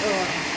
Oh,